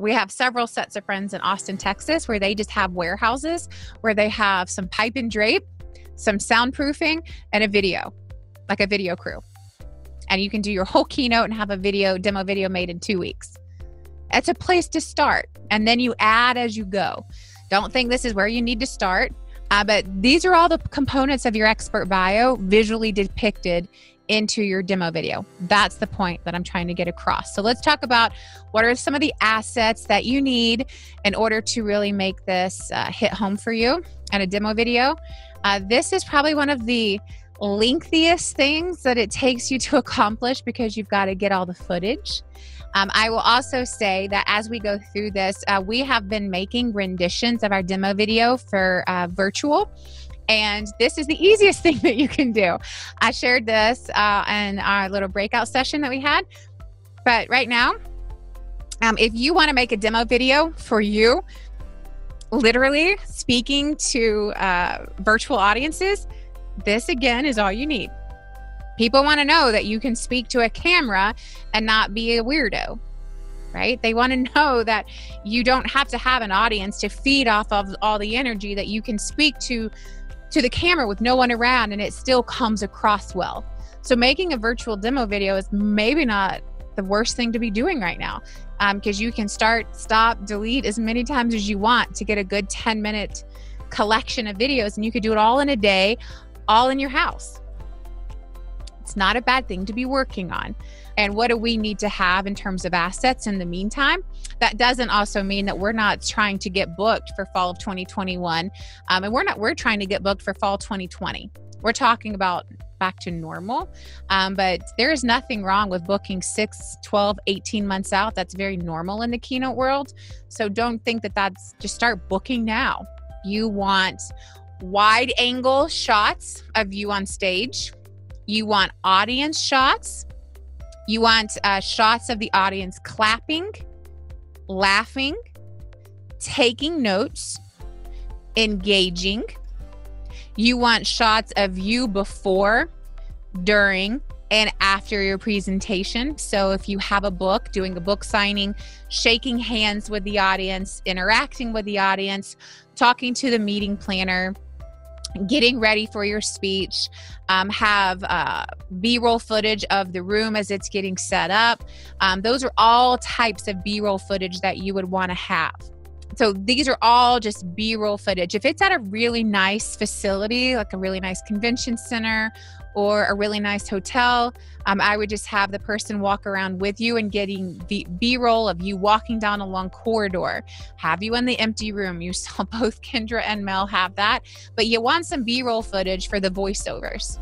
we have several sets of friends in Austin, Texas, where they just have warehouses where they have some pipe and drape, some soundproofing, and a video, like a video crew. And you can do your whole keynote and have a video, demo video made in two weeks. It's a place to start. And then you add as you go. Don't think this is where you need to start. Uh, but these are all the components of your expert bio visually depicted into your demo video. That's the point that I'm trying to get across. So let's talk about what are some of the assets that you need in order to really make this uh, hit home for you and a demo video. Uh, this is probably one of the lengthiest things that it takes you to accomplish because you've got to get all the footage. Um, I will also say that as we go through this, uh, we have been making renditions of our demo video for uh, virtual. And this is the easiest thing that you can do. I shared this uh, in our little breakout session that we had. But right now, um, if you want to make a demo video for you, literally speaking to uh, virtual audiences, this again is all you need. People want to know that you can speak to a camera and not be a weirdo, right? They want to know that you don't have to have an audience to feed off of all the energy that you can speak to to the camera with no one around and it still comes across well. So making a virtual demo video is maybe not the worst thing to be doing right now because um, you can start, stop, delete as many times as you want to get a good 10 minute collection of videos and you could do it all in a day, all in your house. It's not a bad thing to be working on. And what do we need to have in terms of assets in the meantime? That doesn't also mean that we're not trying to get booked for fall of 2021. Um, and we're not, we're trying to get booked for fall 2020. We're talking about back to normal. Um, but there is nothing wrong with booking 6, 12, 18 months out. That's very normal in the keynote world. So don't think that that's just start booking now. You want wide angle shots of you on stage you want audience shots. You want uh, shots of the audience clapping, laughing, taking notes, engaging. You want shots of you before, during, and after your presentation. So if you have a book, doing a book signing, shaking hands with the audience, interacting with the audience, talking to the meeting planner, getting ready for your speech, um, have uh, B roll footage of the room as it's getting set up. Um, those are all types of B roll footage that you would want to have. So these are all just B roll footage. If it's at a really nice facility, like a really nice convention center or a really nice hotel, um, I would just have the person walk around with you and getting the B roll of you walking down a long corridor. Have you in the empty room. You saw both Kendra and Mel have that, but you want some B roll footage for the voiceovers.